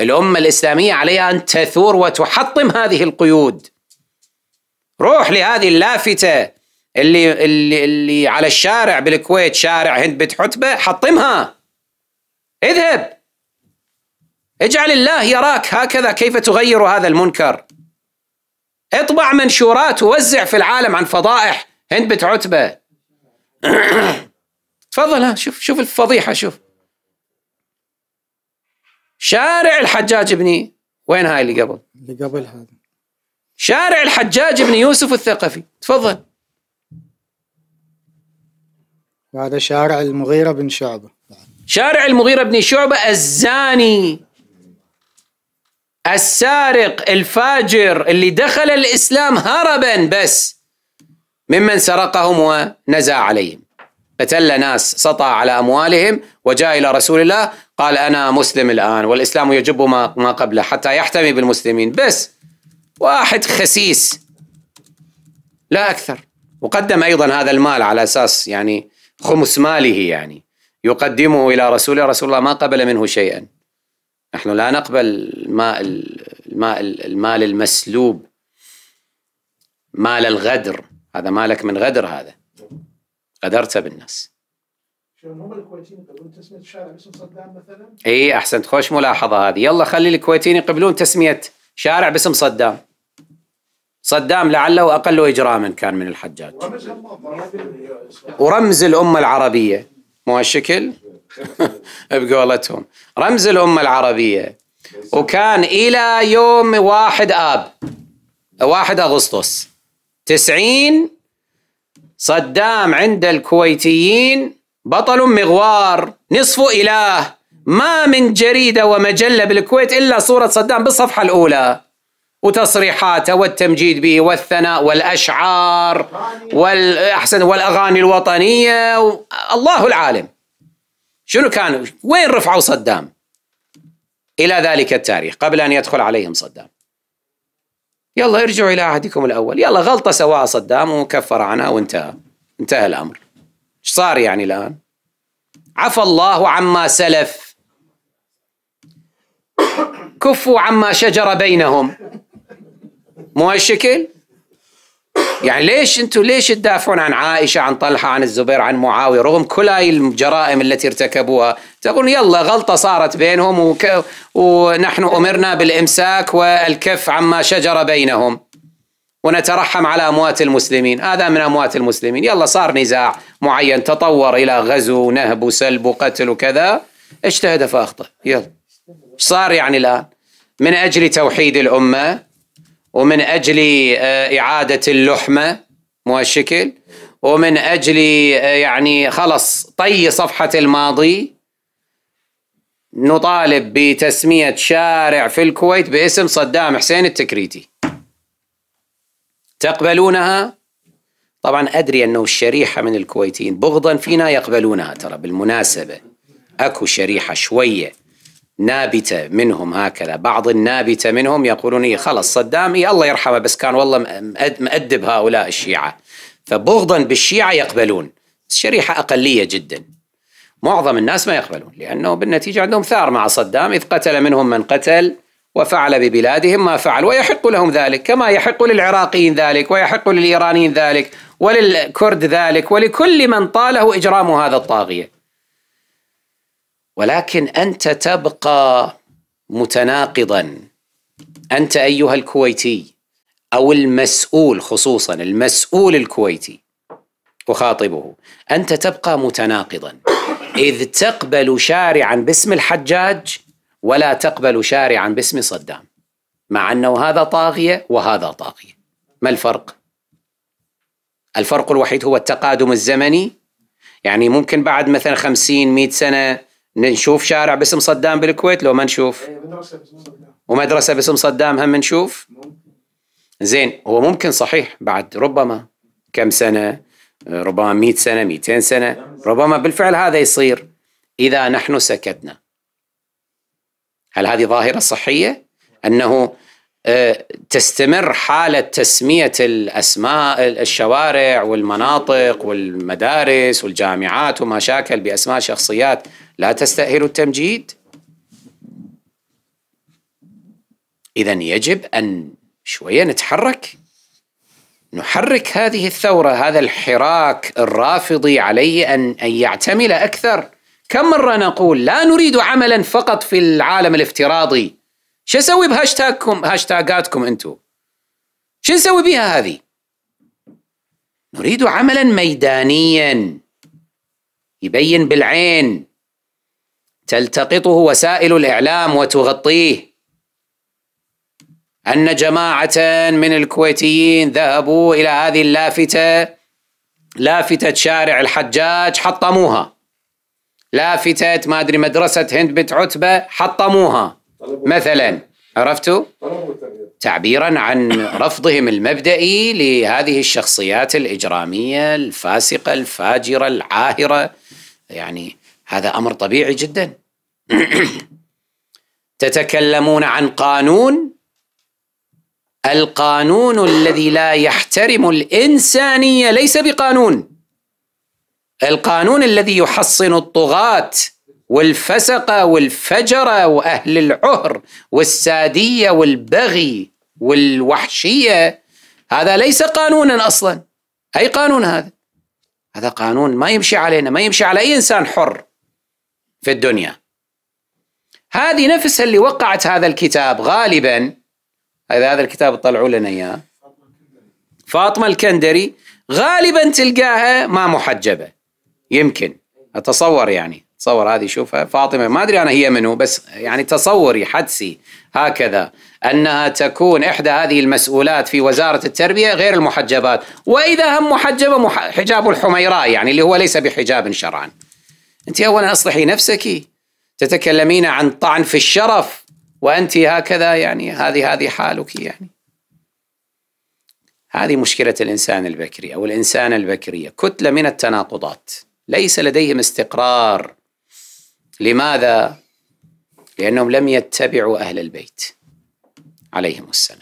الأمة الإسلامية عليها أن تثور وتحطم هذه القيود. روح لهذه اللافتة اللي, اللي, اللي على الشارع بالكويت شارع هند بنت حطمها. اذهب. اجعل الله يراك هكذا كيف تغير هذا المنكر. اطبع منشورات ووزع في العالم عن فضائح هند بنت عتبة تفضل شوف شوف الفضيحة شوف. شارع الحجاج بني وين هاي اللي قبل؟ اللي قبل هذا. شارع الحجاج بن يوسف الثقفي. تفضل. وهذا شارع المغيرة بن شعبة. شارع المغيرة بن شعبة الزاني. السارق الفاجر اللي دخل الإسلام هربا بس ممن سرقهم ونزع عليهم. قتل ناس سطع على أموالهم وجاء إلى رسول الله قال أنا مسلم الآن والإسلام يجب ما, ما قبله حتى يحتمي بالمسلمين. بس واحد خسيس. لا أكثر. وقدم أيضا هذا المال على أساس يعني خمس ماله يعني. يقدمه إلى رسول رسول الله ما قبل منه شيئا. نحن لا نقبل الماء الماء المال المسلوب. مال الغدر. هذا مالك من غدر هذا. غدرت بالناس هم الكويتيين يقبلون تسمية شارع باسم صدام مثلا؟ اي أحسنت. خوش ملاحظة هذه. يلا خلي الكويتيين يقبلون تسمية شارع باسم صدام. صدام لعله أقل إجراما كان من الحجاج. ورمز الأمة العربية. مو هالشكل؟ بقولتهم رمز الأمة العربية. وكان إلى يوم واحد آب واحد أغسطس. تسعين صدام عند الكويتيين بطل مغوار نصف إله. ما من جريدة ومجلة بالكويت إلا صورة صدام بالصفحة الأولى. وتصريحاته والتمجيد به والثناء والأشعار والاحسن والأغاني الوطنية. الله العالم. شنو كان وين رفعوا صدام؟ إلى ذلك التاريخ قبل أن يدخل عليهم صدام. يلا ارجعوا إلى عهدكم الأول. يلا غلطة سواها صدام وكفر عنها وانتهى انتهى. الأمر. إيش صار يعني الآن؟ عفى الله عما سلف. كفوا عما شجر بينهم. مو هالشكل يعني ليش أنتم ليش تدافعون عن عائشة عن طلحة عن الزبير عن معاوية؟ رغم كل هاي الجرائم التي ارتكبوها تقول يلا غلطة صارت بينهم وك... ونحن أمرنا بالإمساك والكف عما شجر بينهم. ونترحم على أموات المسلمين. هذا من أموات المسلمين. يلا صار نزاع معين تطور إلى غزو ونهب وسلب وقتل وكذا. اجتهد فأخطأ. يلا. إيش صار يعني الآن. من أجل توحيد الأمة ومن أجل آه، إعادة اللحمة مو هالشكل. ومن أجل آه، يعني خلص طي صفحة الماضي. نطالب بتسمية شارع في الكويت باسم صدام حسين التكريتي. تقبلونها؟ طبعا أدري أنه الشريحة من الكويتيين بغضا فينا يقبلونها ترى بالمناسبة. أكو شريحة شوية. نابتة منهم هكذا. بعض النابتة منهم يقولون إيه خلص صدام إيه الله يرحمه بس كان والله مؤدب هؤلاء الشيعة. فبغضا بالشيعة يقبلون. الشريحة أقلية جدا. معظم الناس ما يقبلون لأنه بالنتيجة عندهم ثار مع صدام. إذ قتل منهم من قتل وفعل ببلادهم ما فعل ويحق لهم ذلك كما يحق للعراقيين ذلك ويحق للإيرانيين ذلك وللكرد ذلك ولكل من طاله إجرام هذا الطاغية. ولكن أنت تبقى متناقضا. أنت أيها الكويتي أو المسؤول خصوصا المسؤول الكويتي أخاطبه أنت تبقى متناقضا. إذ تقبل شارعا باسم الحجاج ولا تقبل شارعا باسم صدام. مع أنه هذا طاغية وهذا طاغية. ما الفرق؟ الفرق الوحيد هو التقادم الزمني. يعني ممكن بعد مثلا خمسين مئة سنة نشوف شارع باسم صدام بالكويت لو ما نشوف. إيه، ومدرسة باسم صدام هم نشوف. زين هو ممكن صحيح بعد ربما كم سنة ربما 100 سنة 200 سنة ربما بالفعل هذا يصير إذا نحن سكتنا. هل هذه ظاهرة صحية؟ أنه آه، تستمر حالة تسمية الأسماء الشوارع والمناطق والمدارس والجامعات وما شاكل بأسماء شخصيات لا تستأهل التمجيد. إذا يجب أن شوية نتحرك. نحرك هذه الثورة هذا الحراك الرافضي عليه أن أن يعتمل أكثر. كم مرة نقول لا نريد عملا فقط في العالم الافتراضي؟ شو أسوي بهاشتاجكم هاشتاجاتكم أنتم شو نسوي بها هذه؟ نريد عملا ميدانيا. يبين بالعين. تلتقطه وسائل الإعلام وتغطيه. أن جماعة من الكويتيين ذهبوا إلى هذه اللافتة لافتة شارع الحجاج حطموها. لافتة ما أدري مدرسة هند بنت عتبة حطموها. مثلا عرفتوا؟ تعبيرا عن رفضهم المبدئي لهذه الشخصيات الإجرامية الفاسقة الفاجرة العاهرة. يعني هذا أمر طبيعي جدا. تتكلمون عن قانون؟ القانون الذي لا يحترم الإنسانية ليس بقانون. القانون الذي يحصن الطغاة والفسقه والفجره وأهل العهر والسادية والبغي والوحشية هذا ليس قانونا أصلا. أي قانون هذا؟ هذا قانون ما يمشي علينا ما يمشي على أي إنسان حر في الدنيا. هذه نفسها اللي وقعت هذا الكتاب غالبا. هذا هذا الكتاب طلعوا لنا إياه. فاطمة الكندري غالبا تلقاها ما محجبة. يمكن. أتصور يعني. تصور هذه شوفها فاطمة ما أدري أنا هي منو بس يعني تصوري حدسي هكذا أنها تكون إحدى هذه المسؤولات في وزارة التربية غير المحجبات. وإذا هم محجبة حجاب الحميراء يعني اللي هو ليس بحجاب شرعا. أنت اولا أصلحي نفسك. تتكلمين عن طعن في الشرف وأنت هكذا يعني هذه هذه حالك يعني. هذه مشكلة الإنسان البكري أو الإنسانة البكرية. كتلة من التناقضات. ليس لديهم استقرار. لماذا؟ لأنهم لم يتبعوا أهل البيت. عليهم السلام.